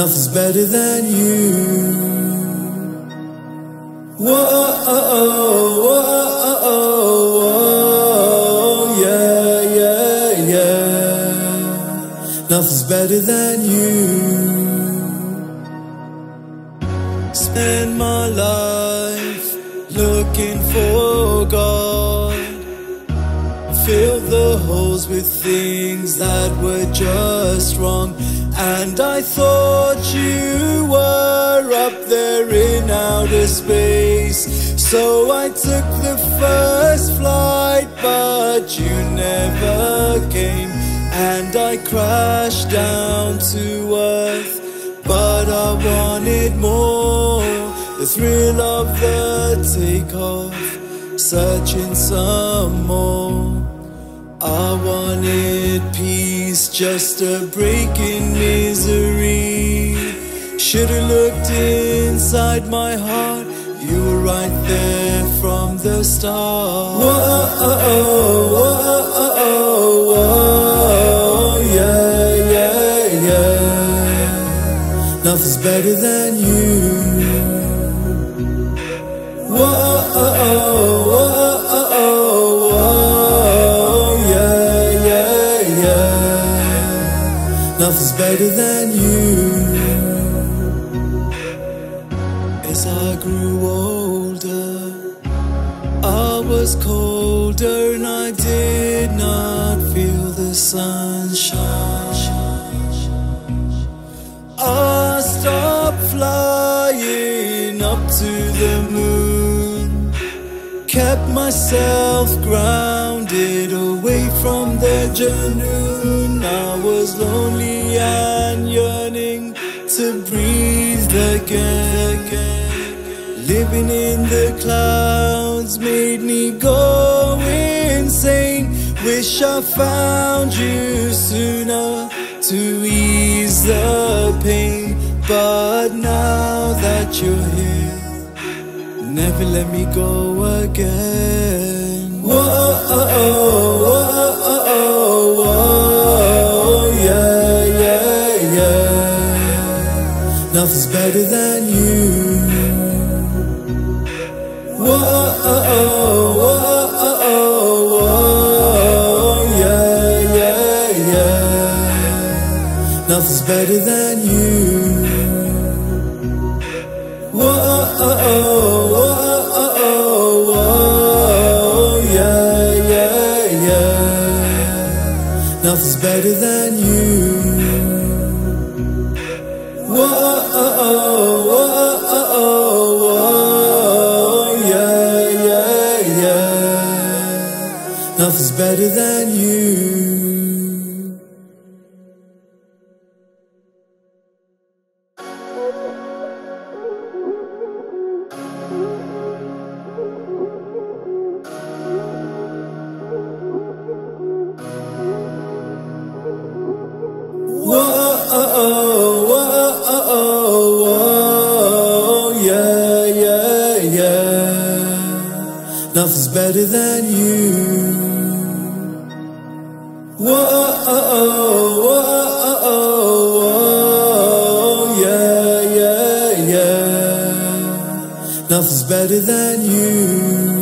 Nothing's better than you. Whoa, oh, oh, whoa, whoa, yeah, yeah, yeah. Nothing's better than you. Spend my life looking for the holes with things that were just wrong. And I thought you were up there in outer space. So I took the first flight, but you never came. And I crashed down to earth. But I wanted more the thrill of the takeoff, searching some more. I wanted peace, just a break in misery. Should've looked inside my heart, you were right there from the start. Whoa, oh, oh, oh whoa, oh, oh, whoa, yeah, yeah, yeah. Nothing's better than you. Whoa, oh, oh, whoa, Nothing's better than you. As I grew older, I was colder and I did not feel the sunshine. I stopped flying up to the moon. Kept myself grounded away from the Janoon. I was lonely and yearning to breathe again. Living in the clouds made me go insane. Wish I found you sooner to ease the pain. But now that you're here, never let me go again. Whoa, oh, oh, whoa, oh, oh, whoa, yeah, yeah, yeah. Nothing's better than you. Whoa, whoa, yeah, yeah, yeah. Nothing's better than you. Whoa, Nothing's better than you. Whoa, oh, oh, oh, yeah, yeah, yeah. Nothing's better than you. Yeah. Nothing's better than you. Whoa, oh, oh, oh, oh, whoa, yeah, yeah, yeah. Nothing's better than you.